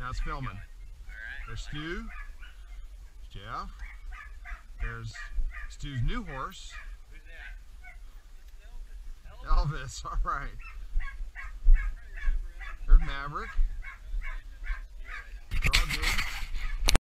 Now it's filming. There's Stu. Jeff. There's Stu's new horse. Who's that? Elvis. All right. There's Maverick.